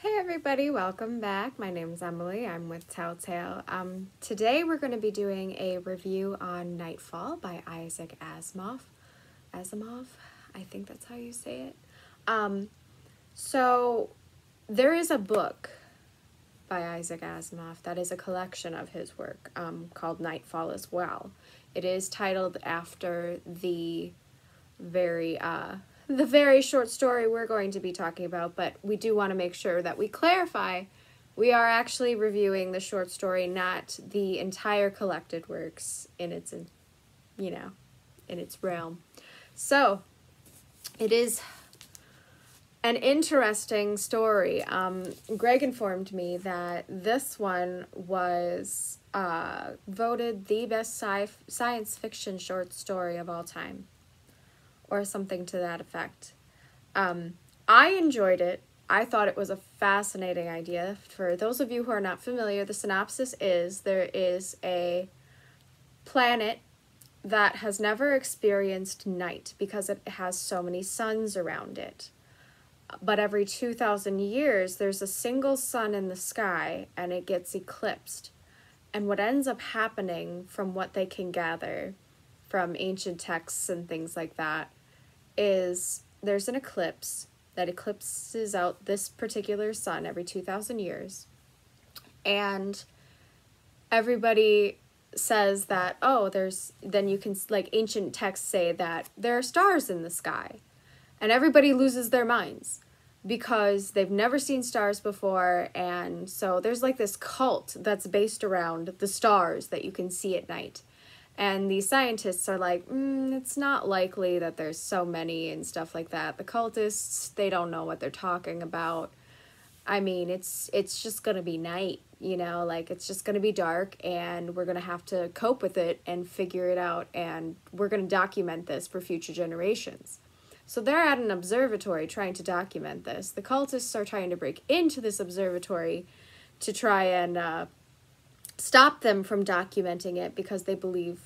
Hey everybody, welcome back. My name is Emily. I'm with Tell Tale. Um, today we're going to be doing a review on Nightfall by Isaac Asimov. Asimov, I think that's how you say it. Um, so there is a book by Isaac Asimov that is a collection of his work um, called Nightfall as well. It is titled after the very uh, the very short story we're going to be talking about, but we do want to make sure that we clarify we are actually reviewing the short story, not the entire collected works in its, you know, in its realm. So, it is an interesting story. Um, Greg informed me that this one was uh, voted the best sci- science fiction short story of all time or something to that effect. Um, I enjoyed it. I thought it was a fascinating idea. For those of you who are not familiar, the synopsis is there is a planet that has never experienced night because it has so many suns around it. But every 2,000 years, there's a single sun in the sky and it gets eclipsed. And what ends up happening, from what they can gather from ancient texts and things like that, is there's an eclipse that eclipses out this particular sun every 2,000 years. And everybody says that, oh, there's, then you can, like, ancient texts say that there are stars in the sky. And everybody loses their minds because they've never seen stars before. And so there's like this cult that's based around the stars that you can see at night. And these scientists are like, mm, it's not likely that there's so many and stuff like that. The cultists, they don't know what they're talking about. I mean, it's it's just gonna be night, you know, like it's just gonna be dark, and we're gonna have to cope with it and figure it out, and we're gonna document this for future generations. So they're at an observatory trying to document this. The cultists are trying to break into this observatory to try and uh, stop them from documenting it because they believe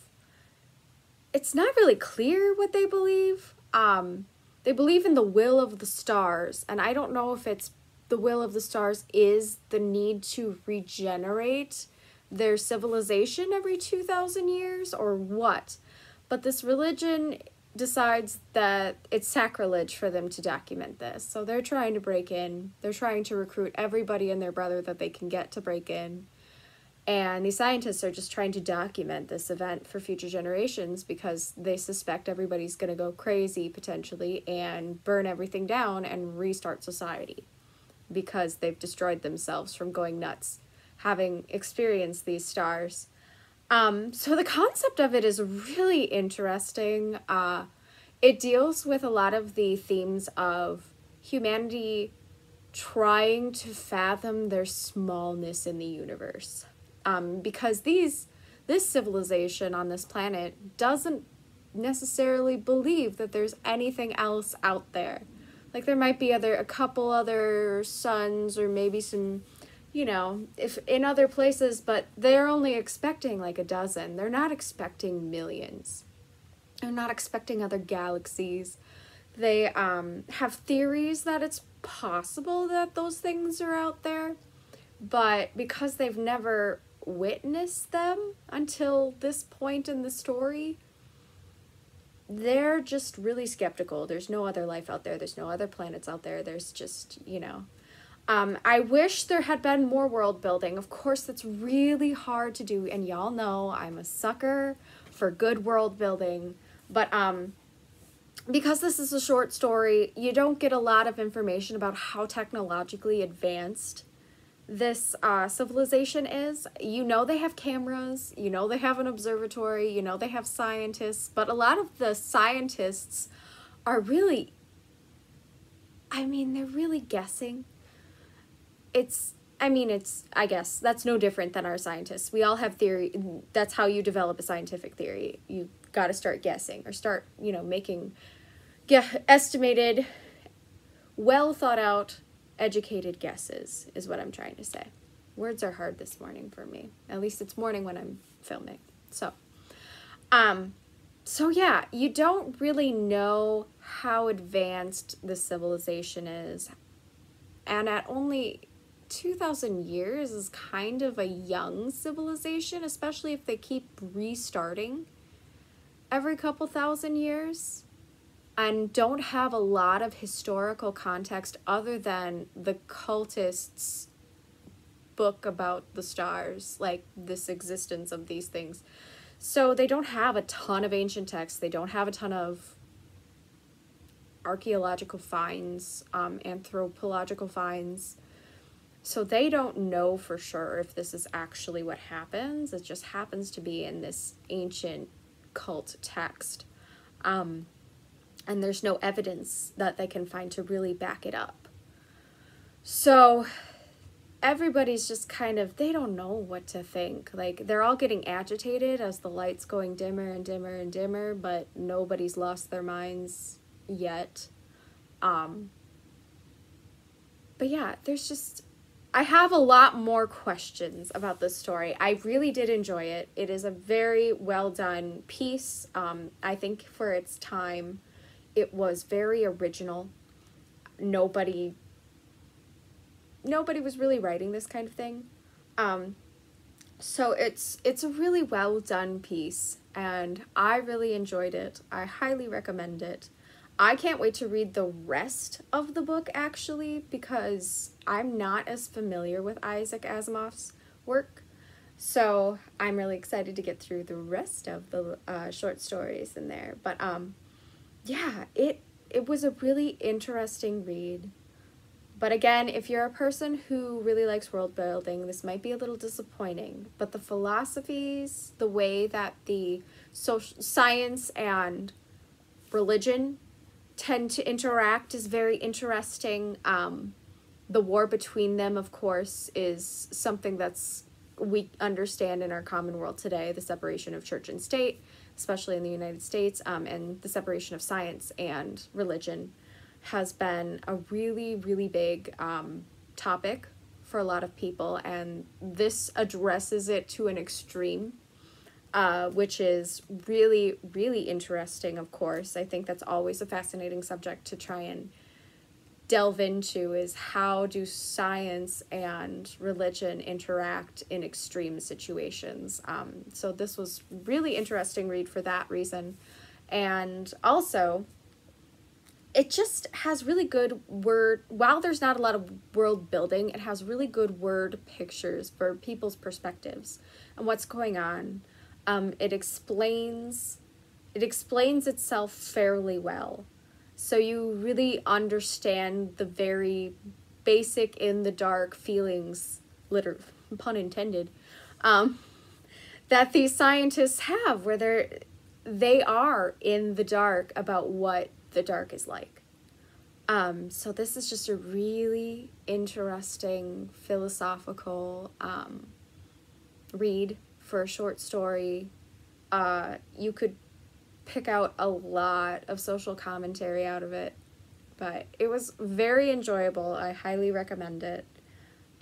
it's not really clear what they believe. Um, they believe in the will of the stars, and I don't know if it's the will of the stars is the need to regenerate their civilization every 2,000 years or what. But this religion decides that it's sacrilege for them to document this. So they're trying to break in. They're trying to recruit everybody and their brother that they can get to break in. And these scientists are just trying to document this event for future generations because they suspect everybody's going to go crazy potentially and burn everything down and restart society because they've destroyed themselves from going nuts having experienced these stars. Um, so the concept of it is really interesting. Uh, it deals with a lot of the themes of humanity trying to fathom their smallness in the universe um, because these this civilization on this planet doesn't necessarily believe that there's anything else out there. Like there might be other a couple other suns or maybe some you know, if in other places, but they're only expecting like a dozen. They're not expecting millions. They're not expecting other galaxies. They um, have theories that it's possible that those things are out there, but because they've never witness them until this point in the story, they're just really skeptical. There's no other life out there, there's no other planets out there, there's just, you know. Um, I wish there had been more world building. Of course, that's really hard to do, and y'all know I'm a sucker for good world building. But um, because this is a short story, you don't get a lot of information about how technologically advanced this uh, civilization is. You know they have cameras, you know they have an observatory, you know they have scientists, but a lot of the scientists are really, I mean, they're really guessing. It's, I mean, it's, I guess, that's no different than our scientists. We all have theory. That's how you develop a scientific theory. You got to start guessing or start, you know, making estimated, well thought out educated guesses, is what I'm trying to say. Words are hard this morning for me. At least it's morning when I'm filming. So, um, so yeah, you don't really know how advanced the civilization is. and at only 2000 years is kind of a young civilization, especially if they keep restarting every couple thousand years and don't have a lot of historical context other than the cultists book about the stars like this existence of these things. So they don't have a ton of ancient texts. They don't have a ton of archaeological finds um, anthropological finds. So they don't know for sure if this is actually what happens. It just happens to be in this ancient cult text. Um, and there's no evidence that they can find to really back it up. So everybody's just kind of they don't know what to think. Like they're all getting agitated as the lights going dimmer and dimmer and dimmer, but nobody's lost their minds yet. Um but yeah, there's just I have a lot more questions about this story. I really did enjoy it. It is a very well done piece. Um, I think for its time, it was very original. Nobody nobody was really writing this kind of thing. Um, so it's it's a really well done piece and I really enjoyed it. I highly recommend it. I can't wait to read the rest of the book actually because I'm not as familiar with Isaac Asimov's work. So I'm really excited to get through the rest of the uh, short stories in there. But um, yeah, it it was a really interesting read. But again, if you're a person who really likes world building, this might be a little disappointing. But the philosophies, the way that the social science and religion tend to interact is very interesting. Um, the war between them, of course, is something that's we understand in our common world today the separation of church and state especially in the United States, um, and the separation of science and religion has been a really, really big um, topic for a lot of people, and this addresses it to an extreme, uh, which is really, really interesting, of course. I think that's always a fascinating subject to try and delve into is how do science and religion interact in extreme situations. Um, so this was really interesting read for that reason. And also, it just has really good word while there's not a lot of world building it has really good word pictures for people's perspectives and what's going on um, it explains it explains itself fairly well so you really understand the very basic in the dark feelings, liter pun intended, um, that these scientists have where they're they are in the dark about what the dark is like. Um, so this is just a really interesting philosophical um, read for a short story. Uh, you could pick out a lot of social commentary out of it, but it was very enjoyable. I highly recommend it.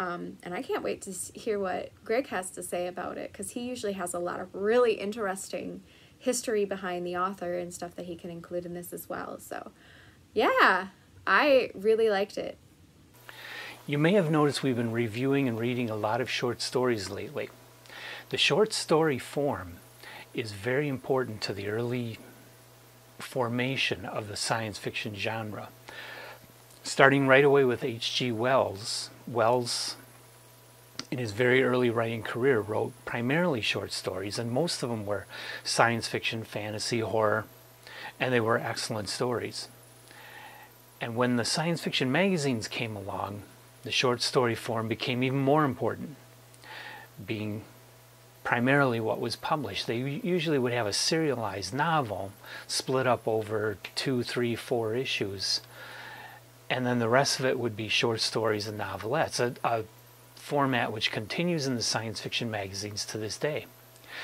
Um, and I can't wait to hear what Greg has to say about it because he usually has a lot of really interesting history behind the author and stuff that he can include in this as well. So, yeah, I really liked it. You may have noticed we've been reviewing and reading a lot of short stories lately. The short story form is very important to the early formation of the science fiction genre. Starting right away with H.G. Wells, Wells, in his very early writing career, wrote primarily short stories, and most of them were science fiction, fantasy, horror, and they were excellent stories. And when the science fiction magazines came along, the short story form became even more important, being primarily what was published. They usually would have a serialized novel split up over two, three, four issues, and then the rest of it would be short stories and novelettes, a, a format which continues in the science fiction magazines to this day.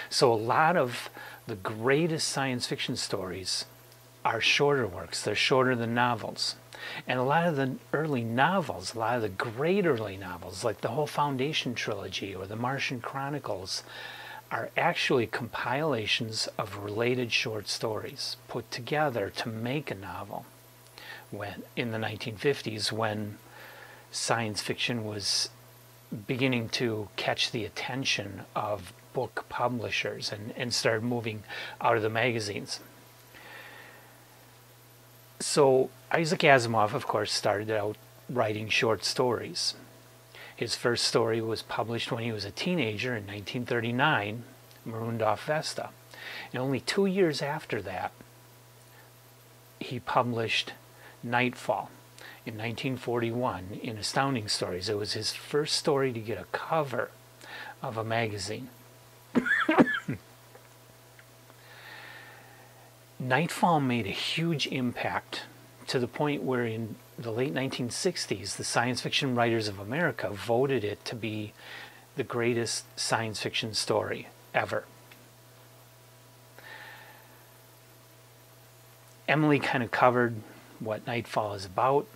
So a lot of the greatest science fiction stories are shorter works. They're shorter than novels. And a lot of the early novels, a lot of the great early novels, like the whole Foundation trilogy or the Martian Chronicles, are actually compilations of related short stories put together to make a novel when in the 1950s when science fiction was beginning to catch the attention of book publishers and, and started moving out of the magazines. So Isaac Asimov, of course, started out writing short stories. His first story was published when he was a teenager in 1939, Marooned Off Vesta. And only two years after that, he published Nightfall in 1941 in Astounding Stories. It was his first story to get a cover of a magazine. Nightfall made a huge impact to the point where in the late 1960s, the Science Fiction Writers of America voted it to be the greatest science fiction story ever. Emily kind of covered what Nightfall is about,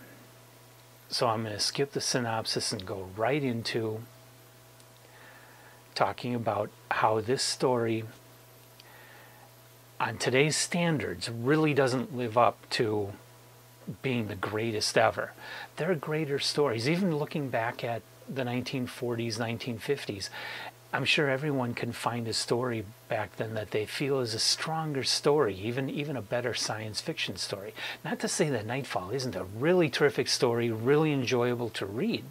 so I'm going to skip the synopsis and go right into talking about how this story, on today's standards, really doesn't live up to being the greatest ever. There are greater stories, even looking back at the 1940s, 1950s. I'm sure everyone can find a story back then that they feel is a stronger story, even even a better science fiction story. Not to say that Nightfall isn't a really terrific story, really enjoyable to read.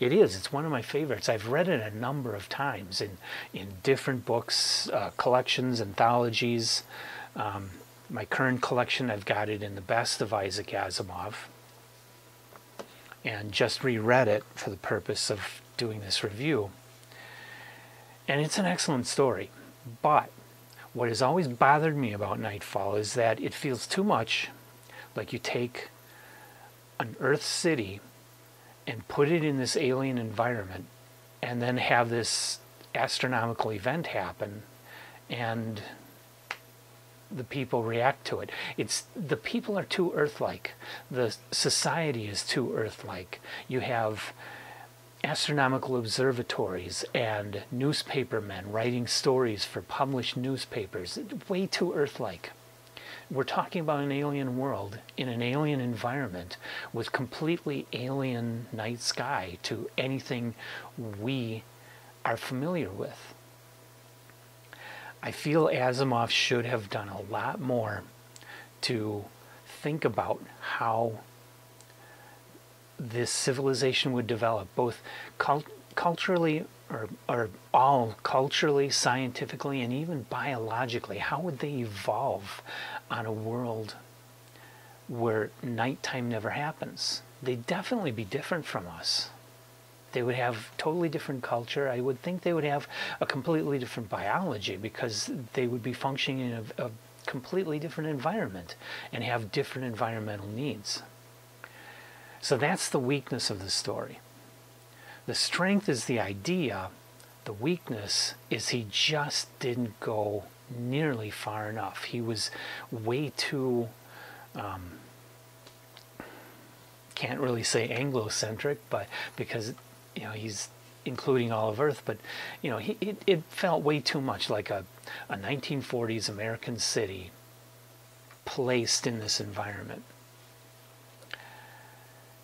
It is. It's one of my favorites. I've read it a number of times in in different books, uh, collections, anthologies. Um, my current collection, I've got it in the best of Isaac Asimov, and just reread it for the purpose of doing this review. And it's an excellent story. But what has always bothered me about Nightfall is that it feels too much like you take an Earth city and put it in this alien environment and then have this astronomical event happen and the people react to it. It's the people are too earth-like. The society is too earth-like. You have astronomical observatories and newspapermen writing stories for published newspapers. Way too Earth-like. We're talking about an alien world in an alien environment with completely alien night sky to anything we are familiar with. I feel Asimov should have done a lot more to think about how this civilization would develop, both cult culturally or, or all culturally, scientifically, and even biologically. How would they evolve on a world where nighttime never happens? They'd definitely be different from us. They would have totally different culture. I would think they would have a completely different biology because they would be functioning in a, a completely different environment and have different environmental needs. So that's the weakness of the story. The strength is the idea. The weakness is he just didn't go nearly far enough. He was way too, um, can't really say Anglo-centric, but because, you know, he's including all of Earth, but, you know, he, it, it felt way too much like a, a 1940s American city placed in this environment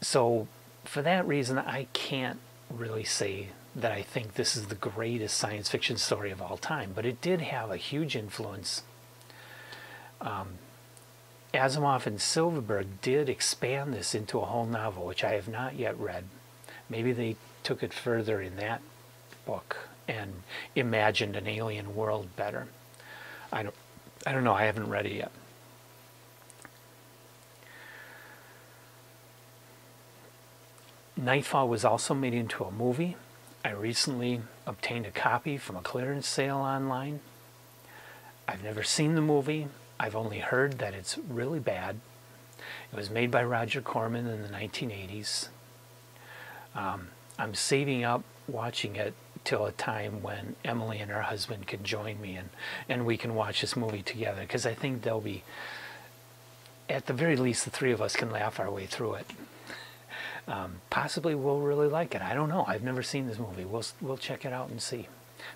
so for that reason, I can't really say that I think this is the greatest science fiction story of all time, but it did have a huge influence. Um, Asimov and Silverberg did expand this into a whole novel, which I have not yet read. Maybe they took it further in that book and imagined an alien world better. I don't, I don't know. I haven't read it yet. Nightfall was also made into a movie. I recently obtained a copy from a clearance sale online. I've never seen the movie. I've only heard that it's really bad. It was made by Roger Corman in the 1980s. Um, I'm saving up watching it till a time when Emily and her husband can join me and, and we can watch this movie together because I think they'll be, at the very least, the three of us can laugh our way through it um, possibly we'll really like it. I don't know. I've never seen this movie. We'll we'll check it out and see.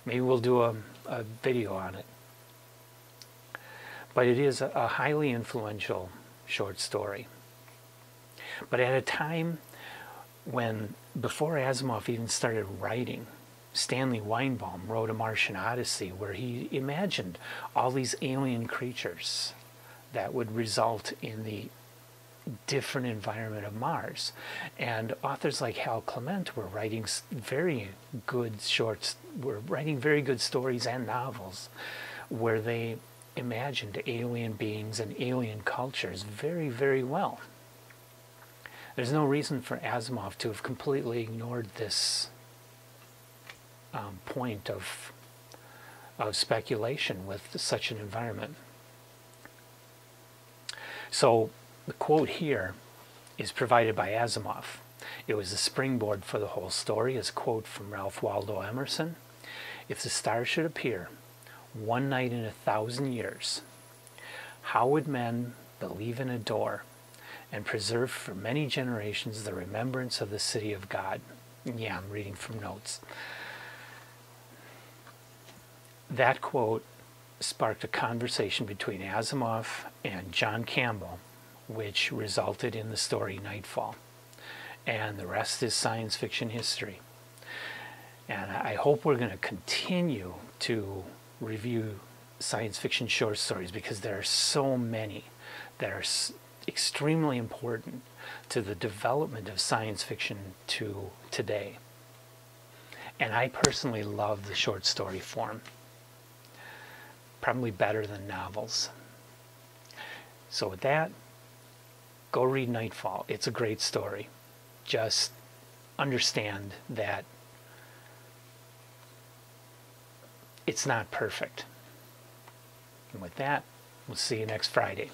Maybe we'll do a, a video on it. But it is a, a highly influential short story. But at a time when before Asimov even started writing, Stanley Weinbaum wrote a Martian Odyssey where he imagined all these alien creatures that would result in the different environment of Mars. And authors like Hal Clement were writing very good shorts, were writing very good stories and novels where they imagined alien beings and alien cultures very, very well. There's no reason for Asimov to have completely ignored this um, point of, of speculation with such an environment. So the quote here is provided by Asimov. It was the springboard for the whole story, as a quote from Ralph Waldo Emerson. If the stars should appear one night in a thousand years, how would men believe and adore and preserve for many generations the remembrance of the city of God? Yeah, I'm reading from notes. That quote sparked a conversation between Asimov and John Campbell, which resulted in the story Nightfall. And the rest is science fiction history. And I hope we're going to continue to review science fiction short stories because there are so many that are extremely important to the development of science fiction to today. And I personally love the short story form, probably better than novels. So, with that, go read Nightfall. It's a great story. Just understand that it's not perfect. And with that, we'll see you next Friday.